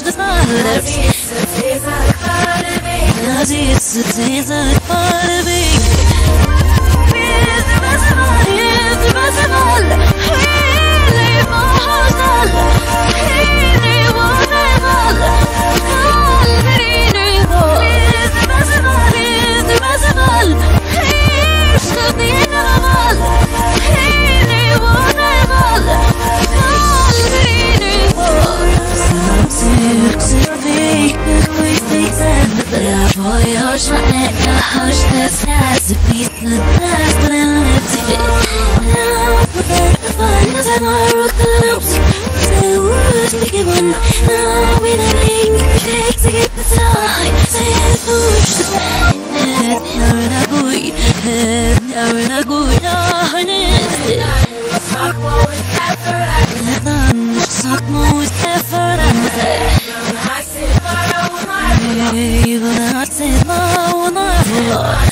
the sun, the As it's Voyage, my the hush, the skies, the beast, the blast, but I to. Now, the fun, as I'm a rock, the give one. Now, we link, we take to get the time, say it, push head, never the good, head, never the good, harness. Suck more with effort, suck more with effort, I away. I'm not or not.